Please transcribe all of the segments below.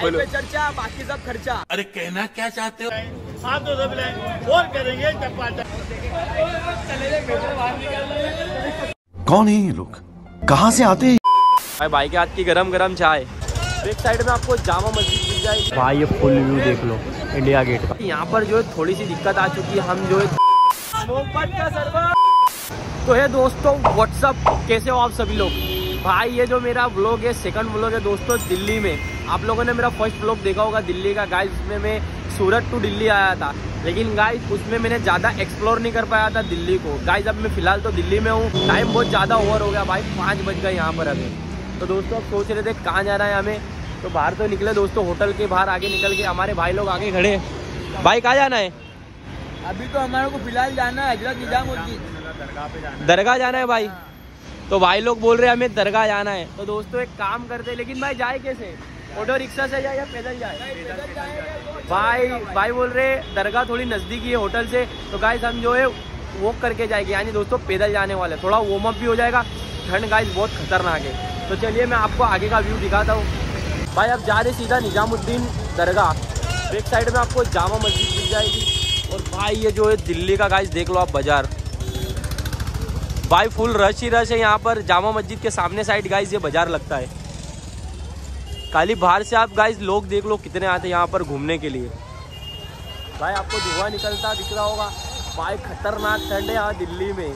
चाय पे चर्चा बाकी सब खर्चा। अरे कहना क्या चाहते हो? हाथ तो सब और करेंगे कौन है ये लोग? कहाँ से आते हैं? भाई भाई के हाथ की गरम गरम चाय। बैक साइड में आपको जामा मस्जिद मिल जाएगी। भाई ये फुल व्यू देख लो इंडिया गेट का। यहाँ पर जो है थोड़ी सी दिक्कत आ चुकी है। हम जो है तो है दोस्तों व्हाट्सअप कैसे हो आप सभी लोग? भाई ये जो मेरा ब्लॉग है सेकंड ब्लॉग है दोस्तों दिल्ली में। आप लोगों ने मेरा फ़र्स्ट व्लॉग देखा होगा दिल्ली का। गाइस उसमें मैं सूरत टू दिल्ली आया था। लेकिन गाइस उसमें मैंने ज़्यादा एक्सप्लोर नहीं कर पाया था दिल्ली को। गाइस अब मैं फ़िलहाल तो दिल्ली में हूँ। टाइम बहुत ज़्यादा ओवर हो गया भाई। पाँच बज गए यहाँ पर अभी। तो दोस्तों अब सोच रहे थे कहाँ जाना है हमें। तो बाहर तो निकले दोस्तों होटल के बाहर आगे निकल के। हमारे भाई लोग आगे खड़े हैं। भाई कहाँ जाना है? अभी तो हमारे को फ़िलहाल जाना है हज़रत निजामुद्दीन। दरगाह जाना है। भाई। तो भाई लोग बोल रहे हैं हमें दरगाह जाना है। तो दोस्तों एक काम करते हैं लेकिन भाई जाए कैसे? ऑटो रिक्शा से जाए या पैदल जाए? भाई भाई बोल रहे, दरगाह थोड़ी नज़दीकी है होटल से। तो गाइस हम जो है वॉक करके जाएँगे। यानी दोस्तों, पैदल जाने वाले। थोड़ा वार्म अप भी हो जाएगा। ठंड गाइस बहुत खतरनाक है। तो चलिए, मैं आपको आगे का व्यू दिखाता हूँ। भाई, अब जा रहे सीधा निजामुद्दीन दरगाह। बैक साइड में आपको जामा मस्जिद मिल जाएगी। और भाई, ये जो है, दिल्ली का गाइस देख लो आप बाज़ार। भाई फुल रश ही रश है यहाँ पर। जामा मस्जिद के सामने साइड गाइस ये बाज़ार लगता है। खाली बाहर से आप गाइस लोग देख लो कितने आते हैं यहाँ पर घूमने के लिए। भाई आपको धुआँ निकलता दिख रहा होगा। भाई खतरनाक ठंड है यहाँ दिल्ली में।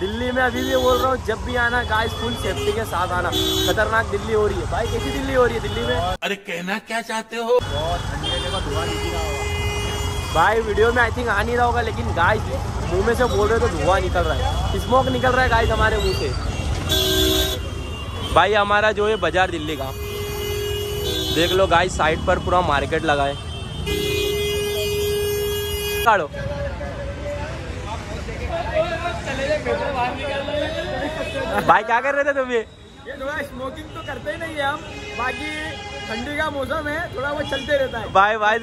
दिल्ली में अभी भी बोल रहा हूँ जब भी आना गाइस फुल सेफ्टी के साथ आना। खतरनाक दिल्ली हो रही है। भाई कैसी दिल्ली हो रही है दिल्ली में? अरे कहना क्या चाहते हो? धुआँ भाई वीडियो में आई थिंक आ नहीं रहा होगा लेकिन गाइस मुँह में से बोल रहे तो धुआँ निकल रहा है। स्मोक निकल रहा है गाइस हमारे मुँह से। भाई हमारा जो है बाज़ार दिल्ली का। देख लो गाइस साइड पर पूरा मार्केट लगा है। काढ़ो भाई क्या कर रहे थे तुम ये? थोड़ा स्मोकिंग तो करते ही नहीं है हम। बाकी ठंडी का मौसम है थोड़ा वो चलते रहता है। भाई भाई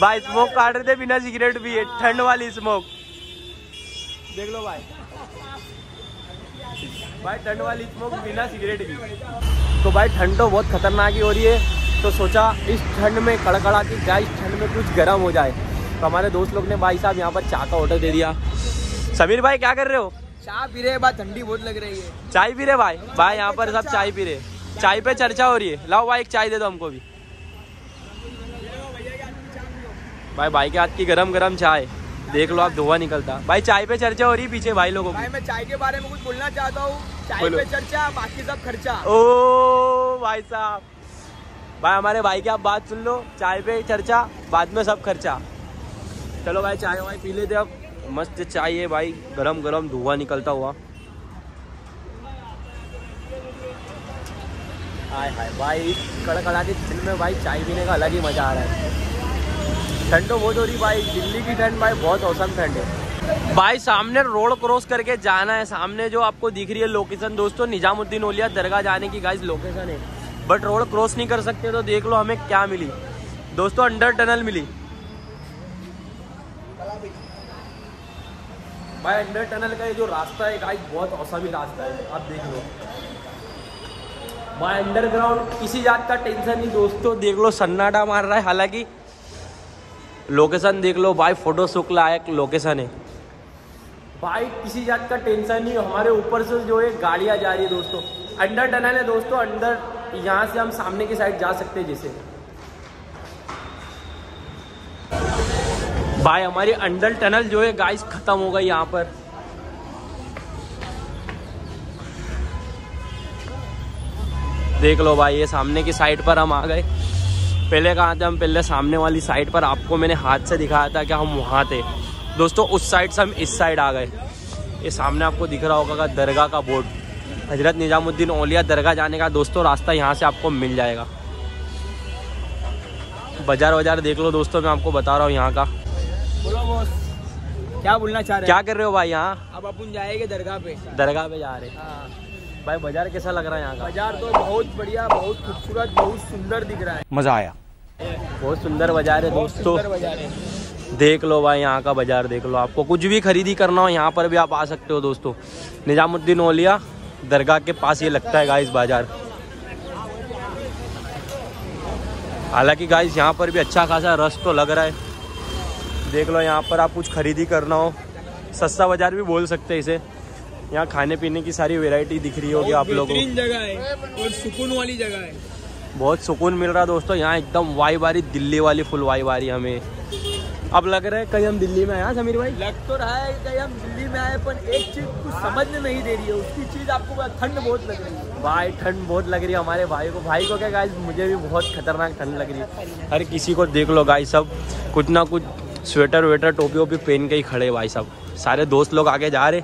भाई स्मोक काट रहे थे बिना सिगरेट भी है। ठंड वाली स्मोक देख लो भाई। भाई ठंड वाली स्मोक बिना सिगरेट भी तो भाई ठंड तो बहुत खतरनाक ही हो रही है। तो सोचा इस ठंड में कड़कड़ा की क्या इस ठंड में कुछ गर्म हो जाए। तो हमारे दोस्त लोग ने भाई साहब यहाँ पर चाय का ऑर्डर दे दिया। समीर भाई क्या कर रहे हो? चाय पी रहे बाद ठंडी बहुत लग रही है। चाय पी रहे भाई? भाई यहाँ पर सब चाय पी रहे। चाय पे चर्चा हो रही है। लाओ भाई एक चाय दे दो हमको भी। भाई भाई के हाथ की गरम गरम चाय। देख लो आप धुआँ निकलता। भाई चाय पे चर्चा हो रही है पीछे भाई लोगों भाई मैं चाय के बारे में कुछ बोलना चाहता हूँ। चाय पे चर्चा बाकी सब खर्चा। ओ भाई साहब। भाई, हमारे भाई की आप बात सुन लो, चाय पे चर्चा, बाद में सब खर्चा। चलो भाई, चाय वाय पी लेते अब। मस्त चाय है भाई गरम गरम धुआँ निकलता हुआ। हाय हाय, भाई कड़कड़ा के ठंड में भाई चाय पीने का अलग ही मज़ा आ रहा है। ठंड तो बहुत हो रही भाई, दिल्ली की ठंड भाई बहुत औसम ठंड है। भाई, सामने रोड क्रॉस करके जाना है, सामने जो आपको दिख रही है लोकेशन दोस्तों, निजामुद्दीन ओलिया दरगाह जाने की गाइस लोकेशन है। बट रोड क्रॉस नहीं कर सकते तो देख लो हमें क्या मिली। दोस्तों, अंडर टनल मिली। भाई, अंडर टनल का ये जो रास्ता है गाइस बहुत औसम रास्ता है। आप देख लो। भाई अंडरग्राउंड किसी जात का टेंशन नहीं, दोस्तों, देख लो, सन्नाटा मार रहा है। हालाँकि लोकेशन देख लो, भाई फ़ोटो शूट लायक लोकेशन है। भाई, किसी जात का टेंशन नहीं, हमारे ऊपर से जो है गाड़ियाँ जा रही है, दोस्तों। अंडर टनल है, दोस्तों, अंडर यहाँ से हम सामने की साइड जा सकते हैं जैसे। भाई, हमारी अंडर टनल जो है गाइस खत्म हो गई यहाँ पर। देख लो भाई, ये सामने की साइड पर हम आ गए। पहले कहाँ थे हम? पहले सामने वाली साइड पर। आपको मैंने हाथ से दिखाया था कि हम वहाँ थे। दोस्तों, उस साइड से हम इस साइड आ गए। ये सामने आपको दिख रहा होगा दरगाह का बोर्ड हज़रत निजामुद्दीन ओलिया दरगाह जाने का दोस्तों रास्ता यहाँ से आपको मिल जाएगा। बाज़ार वाजार देख लो दोस्तों मैं आपको बता रहा हूँ यहाँ का। बोलो बॉस क्या बोलना चाह रहे क्या कर रहे हो भाई यहाँ? अब अपन जाएँगे दरगाह पे। दरगाह पे जा रहे। हैं। हाँ भाई बाज़ार कैसा लग रहा है यहाँ का? बाज़ार तो बहुत बढ़िया बहुत खूबसूरत बहुत सुंदर दिख रहा है। मज़ा आया। बहुत सुंदर बाज़ार है दोस्तों। देख लो भाई यहाँ का बाज़ार देख लो। आपको कुछ भी खरीदी करना हो यहाँ पर भी आप आ सकते हो दोस्तों। निजामुद्दीन ओलिया दरगाह के पास ये लगता है गाइस बाज़ार। हालाँकि गाइस यहाँ पर भी अच्छा खासा रस तो लग रहा है। देख लो यहाँ पर आप कुछ खरीदी करना हो। सस्ता बाज़ार भी बोल सकते हैं इसे। यहाँ खाने पीने की सारी वैरायटी दिख रही होगी आप लोगों को। जगह है और सुकून वाली जगह है। बहुत सुकून मिल रहा है दोस्तों। यहाँ एकदम वाई बारी दिल्ली वाली फुल वाई बारी हमें। अब लग रहा है कहीं हम दिल्ली में आए। हाँ समीर भाई? लग तो रहा है कहीं हम दिल्ली में आए पर एक चीज़ कुछ समझ में नहीं दे रही है। उसकी चीज़ आपको ठंड बहुत लग रही है? भाई ठंड बहुत लग रही है हमारे भाई को। भाई को क्या गाइस मुझे भी बहुत खतरनाक ठंड लग रही है। हर किसी को देख लो गाइस सब। कुछ ना कुछ स्वेटर वेटर टोपी वोपी पहन के ही खड़े भाई सब। सारे दोस्त लोग आगे जा रहे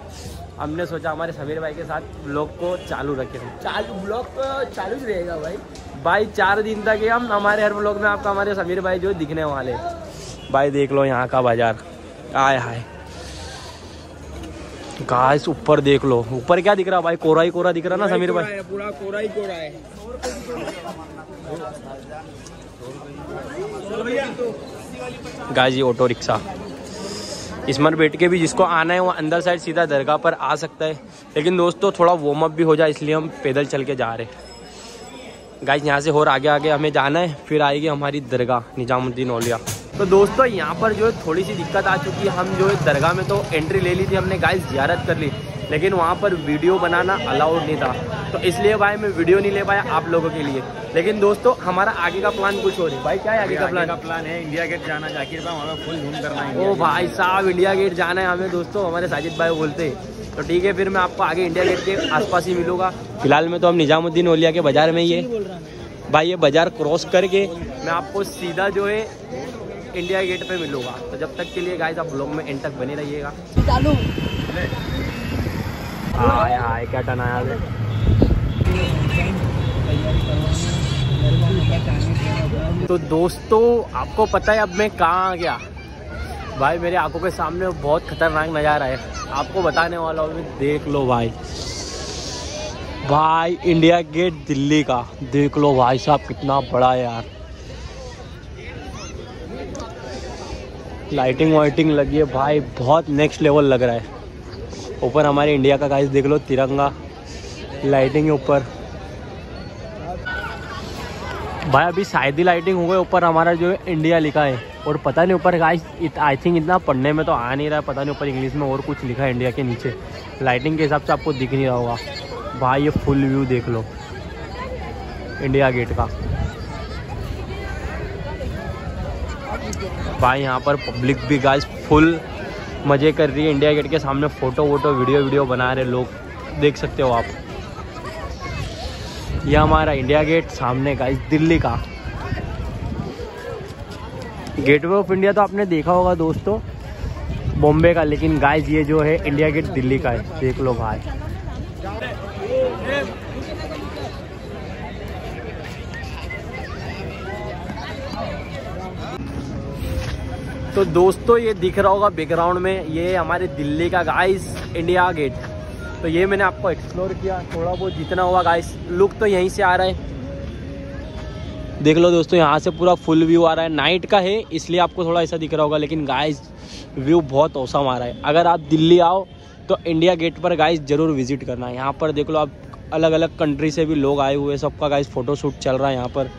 हमने सोचा हमारे समीर भाई के साथ ब्लॉग को चालू रखे। चालू ब्लॉग तो चालू ही रहेगा भाई। भाई चार दिन तक हम हमारे हर ब्लॉग में आपका हमारे समीर भाई जो दिखने वाले भाई देख लो यहाँ का बाज़ार। आय हाय। गाइस ऊपर देख लो। ऊपर क्या दिख रहा भाई? कोरा ही कोरा दिख रहा ना समीर भाई। पूरा कोरा ही कोरा है। गाजी ऑटो रिक्शा इसमें बैठ के भी जिसको आना है वो अंदर साइड सीधा दरगाह पर आ सकता है। लेकिन दोस्तों थोड़ा वार्म अप भी हो जाए इसलिए हम पैदल चल के जा रहे हैं। गाइज़ यहाँ से और आगे आगे हमें जाना है फिर आएगी हमारी दरगाह निजामुद्दीन औलिया। तो दोस्तों यहाँ पर जो है थोड़ी सी दिक्कत आ चुकी है। हम जो है दरगाह में तो एंट्री ले ली थी हमने गाइस जियारत कर ली लेकिन वहाँ पर वीडियो बनाना अलाउड नहीं था। तो इसलिए भाई मैं वीडियो नहीं ले पाया आप लोगों के लिए। लेकिन दोस्तों हमारा आगे का प्लान कुछ और है। भाई क्या है आगे का प्लान प्लान है इंडिया गेट जाना जाकिर साहब हमें फुल धूम करना है ओ भाई साहब इंडिया गेट जाना है हमें दोस्तों हमारे साजिद भाई बोलते हैं। तो ठीक है फिर मैं आपको आगे इंडिया गेट के आसपास ही मिलूँगा। फ़िलहाल में तो हम निजामुद्दीन ओलिया के बाज़ार में ही है। भाई ये बाज़ार क्रॉस करके मैं आपको सीधा जो है इंडिया गेट पे मिलूँगा। तो जब तक के लिए गाइस आप ब्लॉग में एंड तक बने रहिएगा। चालू हाय हाय क्या टन आया तो दोस्तों आपको पता है अब मैं कहाँ आ गया? भाई मेरे आँखों के सामने बहुत खतरनाक नज़ारा है। आपको बताने वाला हूँ देख लो भाई। भाई इंडिया गेट दिल्ली का। देख लो भाई साहब कितना बड़ा है यार। लाइटिंग वाइटिंग लगी है। भाई, बहुत नेक्स्ट लेवल लग रहा है। ऊपर हमारे इंडिया का गाइस देख लो, तिरंगा। लाइटिंग है ऊपर। भाई, अभी शायद ही लाइटिंग हो गई। ऊपर हमारा जो इंडिया लिखा है। और पता नहीं ऊपर गाइस आई थिंक इतना पढ़ने में तो आ नहीं रहा है। पता नहीं ऊपर इंग्लिश में और कुछ लिखा है इंडिया के नीचे। लाइटिंग के हिसाब से आपको दिख नहीं रहा होगा। भाई, ये फुल व्यू देख लो। इंडिया गेट का। भाई, यहाँ पर पब्लिक भी गाइस फुल मज़े कर रही है। इंडिया गेट के सामने फ़ोटो वोटो वीडियो वीडियो बना रहे लोग। देख सकते हो आप। यह हमारा इंडिया गेट सामने का इस दिल्ली का। गेटवे ऑफ़ इंडिया तो आपने देखा होगा दोस्तों, बॉम्बे का। लेकिन गाइस ये जो है इंडिया गेट दिल्ली का है। देख लो भाई। तो दोस्तों, ये दिख रहा होगा बैकग्राउंड में, ये हमारे दिल्ली का गाइस इंडिया गेट तो ये मैंने आपको एक्सप्लोर किया, थोड़ा बहुत जितना हुआ गाइस लुक तो यहीं से आ रहा है। देख लो दोस्तों, यहाँ से पूरा फुल व्यू आ रहा है। नाइट का है, इसलिए आपको थोड़ा ऐसा दिख रहा होगा, लेकिन गाइस व्यू बहुत औसम आ रहा है। अगर आप दिल्ली आओ तो इंडिया गेट पर गाइस ज़रूर विज़िट करना। यहाँ पर देख लो आप अलग अलग कंट्री से भी लोग आए हुए सबका गाइस फ़ोटो शूट चल रहा है यहाँ पर।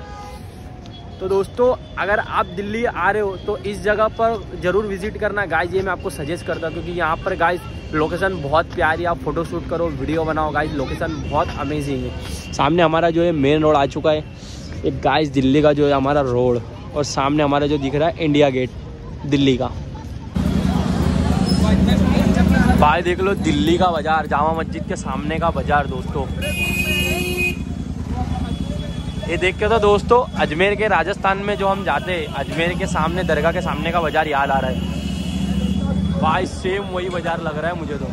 तो दोस्तों, अगर आप दिल्ली आ रहे हो तो इस जगह पर ज़रूर विज़िट करना। गाइस ये मैं आपको सजेस्ट करता हूँ, क्योंकि यहाँ पर गाइस लोकेशन बहुत प्यारी आप फ़ोटो शूट करो वीडियो बनाओ गाइस लोकेशन बहुत अमेजिंग है। सामने हमारा जो है मेन रोड आ चुका है। एक गाइस दिल्ली का जो है हमारा रोड और सामने हमारा जो दिख रहा है इंडिया गेट दिल्ली का। भाई, देख लो, दिल्ली का बाज़ार, जामा मस्जिद के सामने का बाज़ार, दोस्तों। ये देख के तो दोस्तों, अजमेर के राजस्थान में जो हम जाते हैं, अजमेर के सामने, दरगाह के सामने का बाज़ार याद आ रहा है। भाई सेम वही बाज़ार लग रहा है मुझे तो।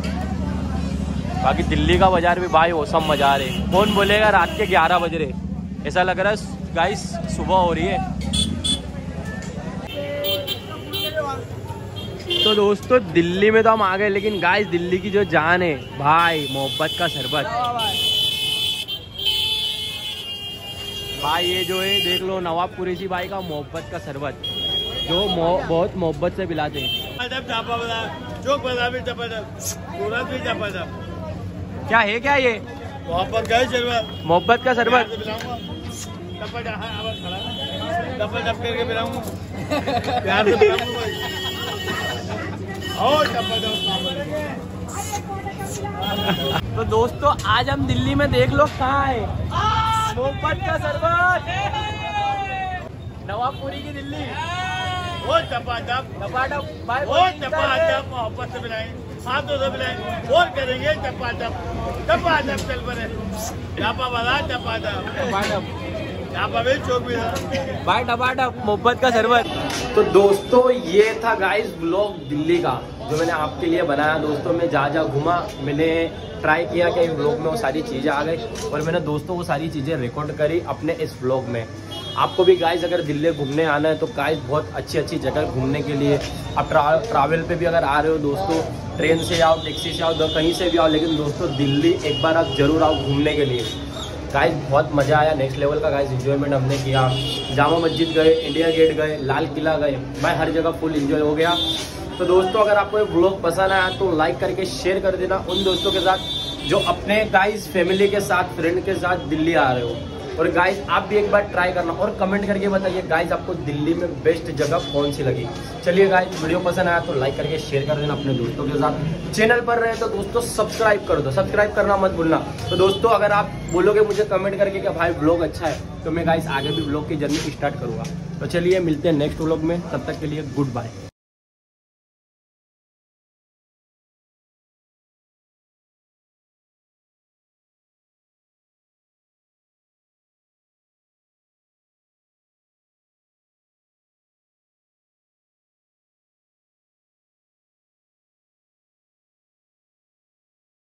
बाकी दिल्ली का बाज़ार भी भाई औसम बाज़ार है। कौन बोलेगा, रात के ग्यारह बज रहे ऐसा लग रहा है गाइस सुबह हो रही है। तो दोस्तों, दिल्ली में तो हम आ गए, लेकिन गाइस दिल्ली की जो जान है, भाई, मोहब्बत का शरबत। भाई ये जो है देख लो नवाब कुरेशी भाई का मोहब्बत का शरबत जो मोह- बहुत मोहब्बत से पिलाते हैं। क्या है क्या ये? पर गए शरबत। मोहब्बत का शरबत? तो दोस्तों आज हम दिल्ली में देख लो कहाँ है। मोहब्बत का सरबत नवाबपुरी की दिल्ली वो डब्बा मोहब्बत से पिलाएँ हाथों से पिलाएँ और करेंगे चल वाला टपाटप मोहब्बत का शरबत तो दोस्तों ये था गाइस ब्लॉग दिल्ली का। जो मैंने आपके लिए बनाया दोस्तों मैं जा जहाँ घूमा मैंने ट्राई किया कि ब्लॉग में वो सारी चीज़ें आ गई और मैंने दोस्तों वो सारी चीज़ें रिकॉर्ड करी अपने इस ब्लॉग में। आपको भी गाइस अगर दिल्ली घूमने आना है तो गाइस बहुत अच्छी अच्छी जगह घूमने के लिए। आप ट्रा, ट्रैवल पे भी अगर आ रहे हो दोस्तों ट्रेन से आओ टैक्सी से आओ कहीं से भी आओ लेकिन दोस्तों दिल्ली एक बार आप ज़रूर आओ घूमने के लिए। गाइस बहुत मज़ा आया नेक्स्ट लेवल का गाइस इन्जॉयमेंट हमने किया। जामा मस्जिद गए इंडिया गेट गए लाल किला गए मैं हर जगह फुल इंजॉय हो गया। तो दोस्तों, अगर आपको ये ब्लॉग पसंद आया तो लाइक करके शेयर कर देना उन दोस्तों के साथ जो अपने गाइस फैमिली के साथ फ्रेंड के साथ दिल्ली आ रहे हो। और गाइस आप भी एक बार ट्राई करना और कमेंट करके बताइए गाइस आपको दिल्ली में बेस्ट जगह कौन सी लगी? चलिए गाइस वीडियो पसंद आया तो लाइक करके शेयर कर देना अपने दोस्तों के साथ। चैनल पर रहे तो दोस्तों सब्सक्राइब कर दो। सब्सक्राइब करना मत भूलना। तो दोस्तों, अगर आप बोलोगे मुझे कमेंट करके कि भाई ब्लॉग अच्छा है तो मैं गाइस आगे भी ब्लॉग की जर्नी स्टार्ट करूँगा। तो चलिए, मिलते हैं नेक्स्ट ब्लॉग में। तब तक के लिए गुड बाय